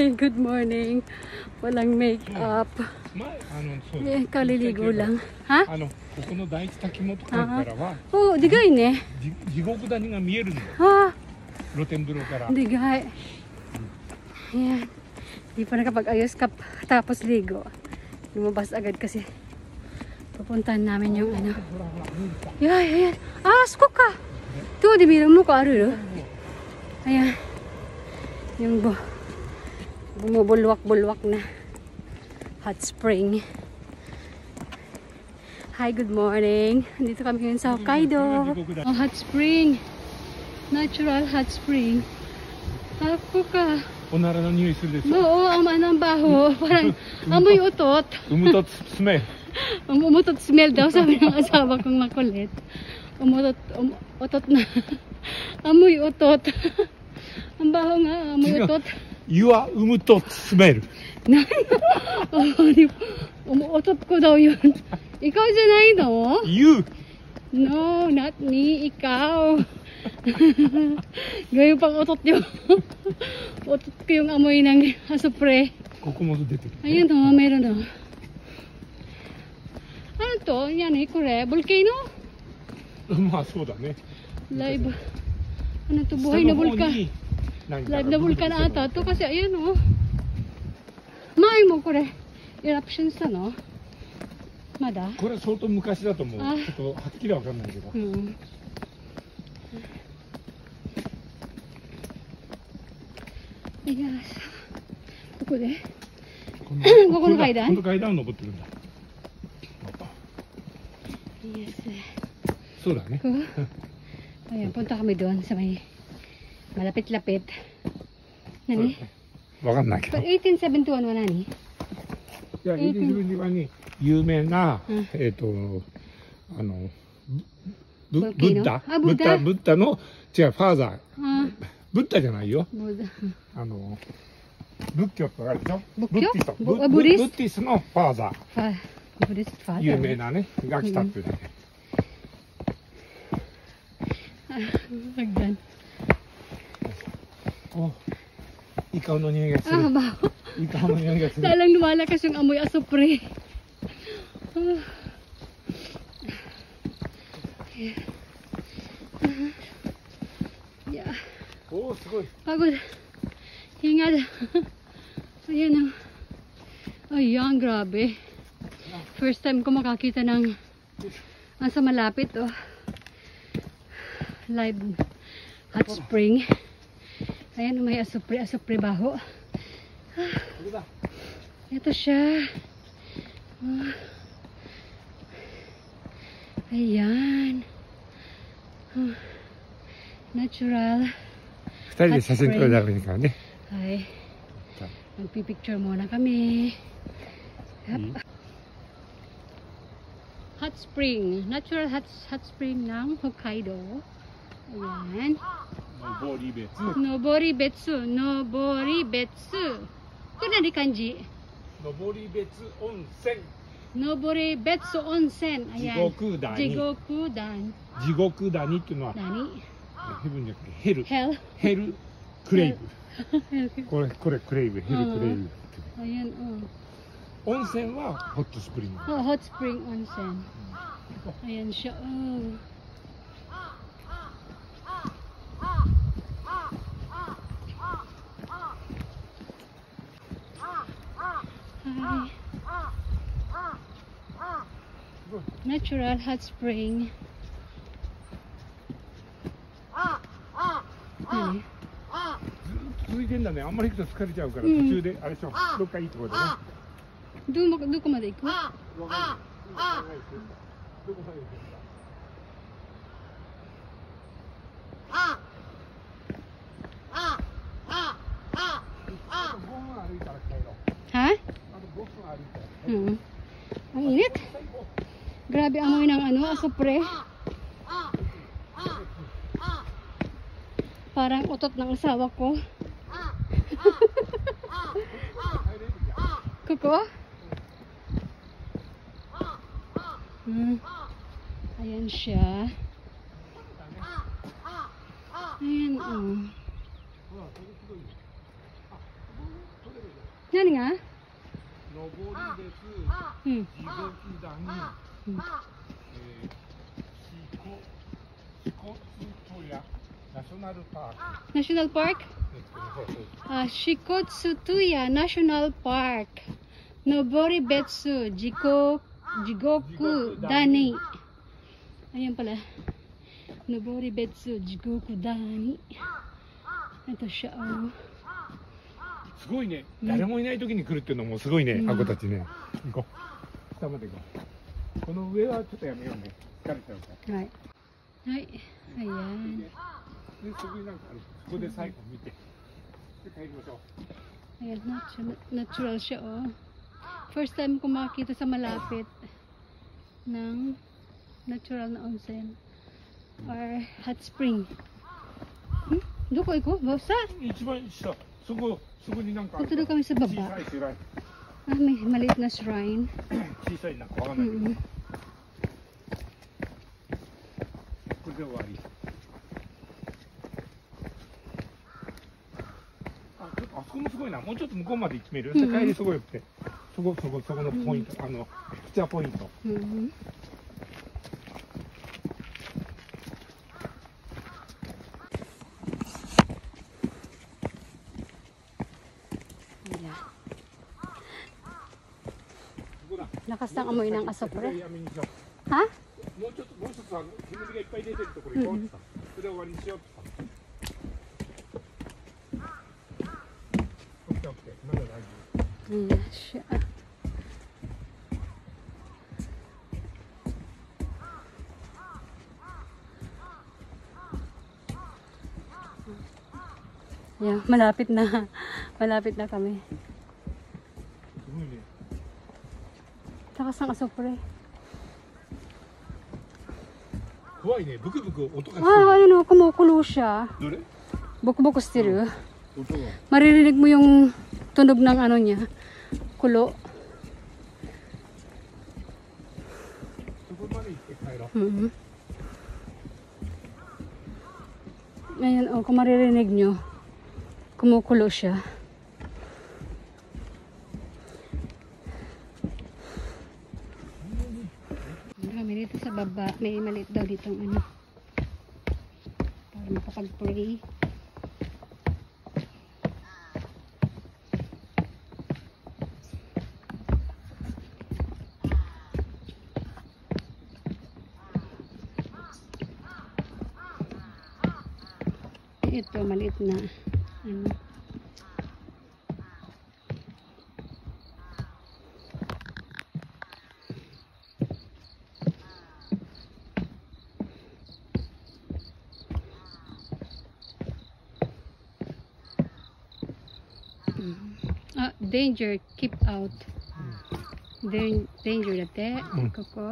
Good morning. Walang make-up. 前あのそう Eh, kaliligo lang. Ha? あのここの第一滝本館からは Oh, digay ne. じ地獄谷が見えるのよ Ah, 露天風呂から digay. Ayan. Di pa nakapag-ayos kap tapos ligo. Lumabas agad kasi. Pupuntahan namin yung ano. Yan, ayan. Ah, suko ka. Ito, di bilang mo ko aro. Ayan. Yung bu bumubulwak-bulwak na hot spring. Hi, good morning. Dito kami ngayon sa Hokkaido. Oh, hot spring. Natural hot spring. Ako ka. Onara ng news desu. Oo, ang anang baho. Parang amoy utot. Umutot smell. umutot smell daw sabi ng asawa kong makulit. Umutot, um, utot na. amoy utot. ang baho nga, amoy utot. 湯は産むと包める。何が、男だよ。イカじゃないの湯。No, not me, ikaw. Ganyan pang otot yung, otot ko yung amoy ng asupre. Kukumodete. Ayun o, meron o. Ano to? Yan eh, kore. Volcano? Ma, so da ne. Live. Ano to, buhay na vulkan. 登るから、あと後かしら、言うの？前もこれ、エラプションしたの？まだ？これ相当昔だと思う。ちょっとはっきりわかんないけど。いやここでここの階段？この階段を登ってるんだ。Yes. Sudah nih. Oh ya, pun tak イ malapit-lapit. Nani? ね分かんないけど But 1871は何いや、イギリスにはね、有名な、うんえっ、と、あの、ブッダあブッダブッダの、違う、ファーザー。あブッダじゃないよ。あの、仏教るでしょ仏教ブ。ブリスブッディストのファーザファブリストファーザー。ー有名なね、が来たっていうだけ。Ako. Ikaw nun yung. Ah, ba? Ikaw nun yung yaksuri. Dalang lumalakas yung amoy asupre. Oh. Ah. Yeah. Oh, sugoy. Pagod. Hingad. Ayan o. Oh. Ayan, grabe. First time ko makakita ng ang sa malapit oh. Live hot spring. Ayan, may asupre-asupre baho. Ah, ito siya. Ah, ayan. Ah, natural. Hot spring. Ay. Magpipicture muna kami. Yep. Hot spring. Natural hot, hot spring ng Hokkaido. Ayan. Ayan. のぼりべつ。のぼりべつ、これ何漢字？のぼりべつ温泉。登り別温泉。地獄谷。地獄谷。地獄谷っていうのはヘブンじゃなくてヘル。ヘル？クレイブ。これこれクレイブ。ヘルクレイブ温泉はホットスプリング。ホットスプリング温泉。Natural hot spring. 続いてんだね。あんまり行くと疲れちゃうから、うん途中で、あれでしょ。どっかいいところでね。Mada ikaw? わかんないどこまで行く Hmm. Ang init. Grabe amoy ng ano, ah, asupre. Parang utot ng asawa ko. Kuko? Hmm. Ayan siya. Ayan, oh. Yan nga. 上りです、うん、地獄谷、うんえー、シコシコツトヤナショナルパークナショナルパークあシコツトヤナショナルパーク上り別地獄地獄谷 Ayan pala. Nabori Betsu, Jigoku Dani. Ito siya, oh. すごいね、うん誰もいない時に来るっていうのもすごいね、うんあこたちね。行こう。下まで行こう。この上はちょっとやめようね。疲れちゃうから。はい。はい。Ayan. で、そこになんかある。そこで最後見て。で、帰りましょう。Ayan, natural, natural siya, oh. First time ko makakita sa malapit ng natural na onsen or hot spring. Hmm? Doon ko iko? Basta? 一番下、そこになか。あ、め、マリス。あ,そこもすごいな。もうちょっと向こうまで行ってみる、世界ですいよって。そこそこそこのポイント、あのピッチャーポイント。うん。lakas ng amoy ng asopre. Ha? Mm -hmm. Yeah, sure. Yeah, malapit na. Malapit na kami. lakas ng asopre. Kuwai ne, buku buku oto kasi. Ah, ayun oh, kumukulo siya. Dure? Bukbuk still. Hmm. Maririnig mo yung tunog ng ano niya. Kulo. Mm -hmm. Ayan, oh, kung maririnig nyo, kumukulo siya. Dito sa baba. May maliit daw dito ano. Para makapag-pray. Ito, maliit na. Ano. Mhm. Ah, danger, keep out. Dan- danger dati. Mm. Iko ko.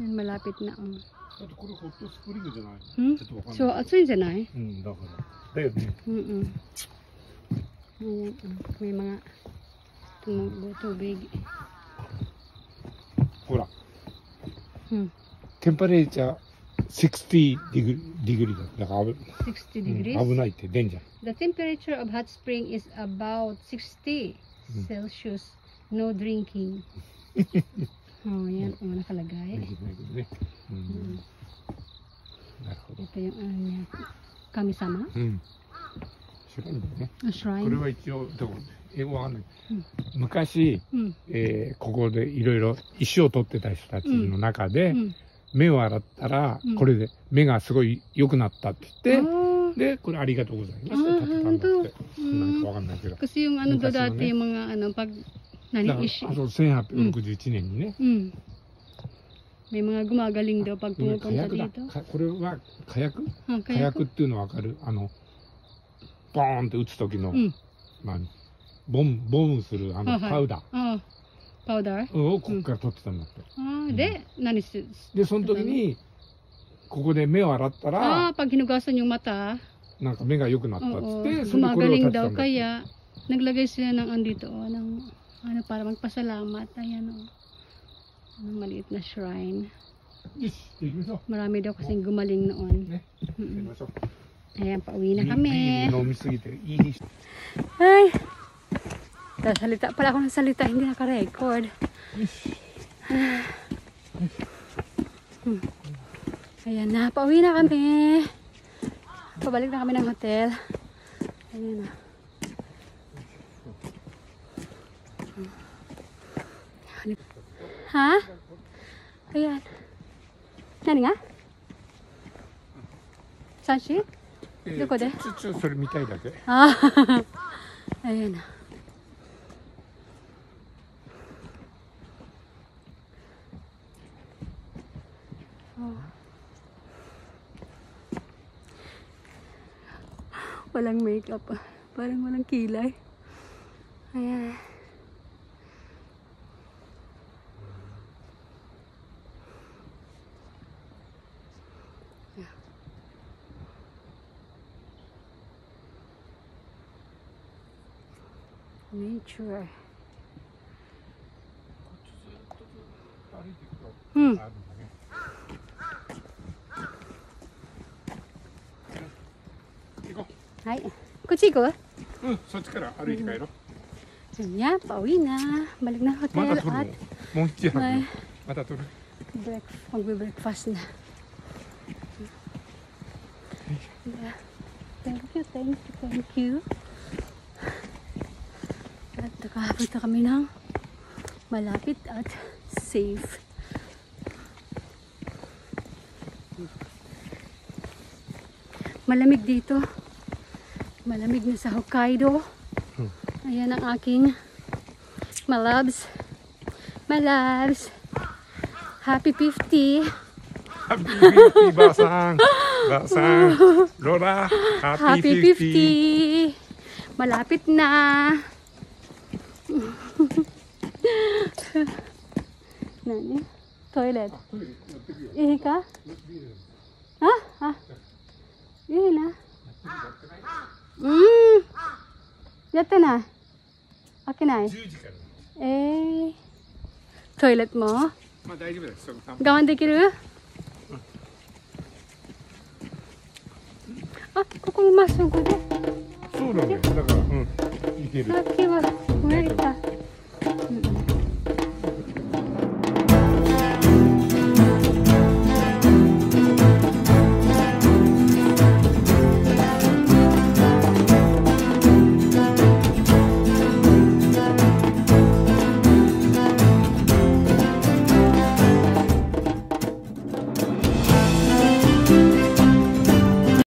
Yan, malapit na. Oh. だってこれホットスプリングじゃない Hmm? ちょっとわかんない So, atso yun dyan ay? うん、だから。だよね。 Mm-mm. Ayan, oh. may mga tumubo tubig. ほら、 Hmm. テンパレーチャー 60ディグリディグリだ。だから危,、60うん degrees. 危ないって出んじゃん。The temperature of hot spring is about 60 Mm. Celsius. No drinking. oh, yan. Oh, nakalagay. ね。うん。Mm. なるほど。Ito yung ano niya. Kami-sama? うん。知らんだよね。A これ shrine? は一応、どこ英語わかんない。うん昔、Mm. えーここでいろいろ石を取ってた人たちの中で、Mm. 目を洗ったら、うんこれで目がすごい良くなったって言って、Oh. で、これありがとうございますたんだって。本なんかわかんないけど。Kasi yung ano daw dati, yung mga ano, pag だ nani から ishi. あと1861年にね、Mm. May mga gumagaling daw pag これ火 pumupunta 薬だ dito. かこれは火薬？Ah, 火薬っていうのわかる？あのボーンって撃つ時の、Mm. 何ボンボンするあのはいはいパウダ Oh, powder. ーをここから取ってたんだって、 Ah, de, nani si... でその時にここで目を洗ったら Ah, pag hinugasan yung mata, なんか目が良くなったっつっ oo, てそれでこれを立 gumagaling てた daw んだって kaya naglagay sila ng andito, oh, ng, ano, para magpasalamat. Ayan, oh. Ano, maliit na shrine. よしじゃあ行きましょ Marami daw kasing gumaling noon. うね行き Mm-mm. ましょう Ayan, pauwi na ビール kami. 飲みすぎていい Ay, Salita pala ako ng salita, hindi naka-record. Hmm. Ayan na, pauwi na kami. Pabalik na kami ng hotel. Ayan na. Ha? Ayan. Nani nga? Sanshi? どこでちょちょそれ見たいだけ Ah, ayan na. Oh. Walang makeup. ah. Parang walang kilay. Ayan. Nature. ち行くううんそっちから歩いて帰ろう Yan, pauwi na. Balik na ま hotel だ撮るの at もう一may泊また撮る break, magbe-breakfast na. Yeah. Thank you, thank you, thank you. At nakapunta kami ng malapit at safe. Malamig dito. malamig na sa Hokkaido. Hmm. ayan ang aking malabs. Malabs. Happy 50 happy 50 basang. Basang. Laura happy, happy 50. 50 malapit na. Nani? Toilet. Ihi ka? Ha? Ha? Ihi na. うん。やってない。開けない。ええー、トイレットも？まあ大丈夫です。我慢できる？あ、ここまっすぐ。そうなね。だから、うん、いける。さっきは無理だ。